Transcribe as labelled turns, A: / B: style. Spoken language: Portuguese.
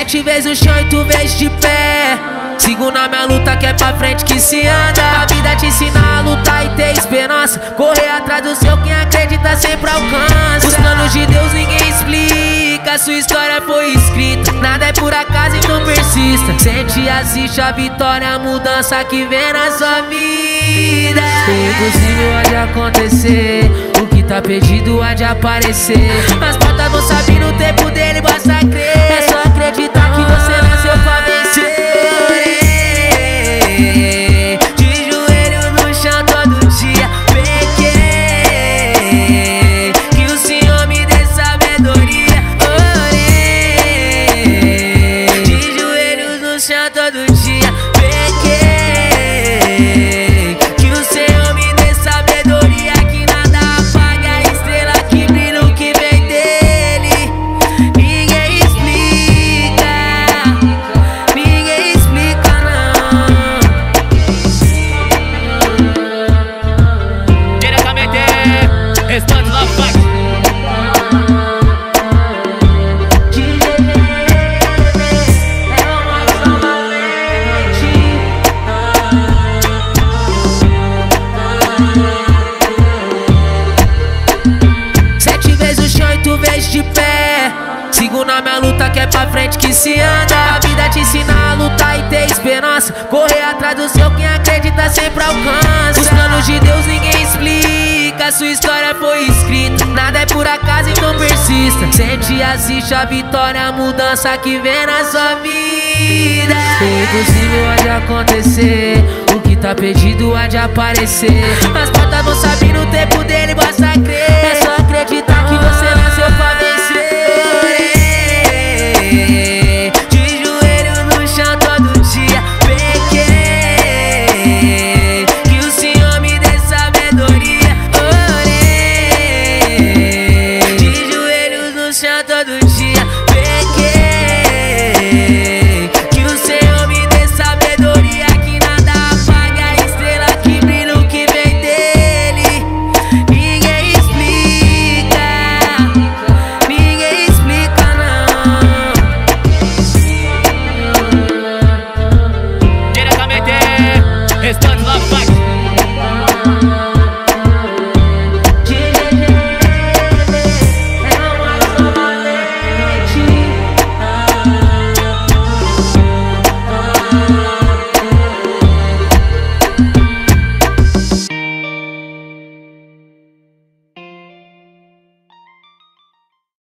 A: Sete vezes o chão e tu vezes de pé. Sigo na minha luta que é pra frente que se anda. A vida te ensina a lutar e ter esperança. Correr atrás do seu, quem acredita sempre alcança. Os planos de Deus ninguém explica. Sua história foi escrita. Nada é por acaso, então persista. Sente e assiste a vitória, a mudança que vem na sua vida. O impossível há de acontecer. O que tá perdido há de aparecer. As portas vão saber no tempo dele, basta crer. É acreditar Sigo na minha luta que é pra frente que se anda. A vida te ensina a lutar e ter esperança. Correr atrás do seu, quem acredita sempre alcança. Os planos de Deus ninguém explica. Sua história foi escrita. Nada é por acaso, então persista. Sente e assiste a vitória, a mudança que vem na sua vida. O impossível há de acontecer. O que tá perdido há de aparecer. As portas vão saber que o Senhor me dê sabedoria. Orei de joelhos no chão.